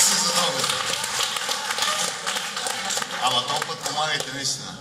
се затровя. Ама толкова помагайте наистина.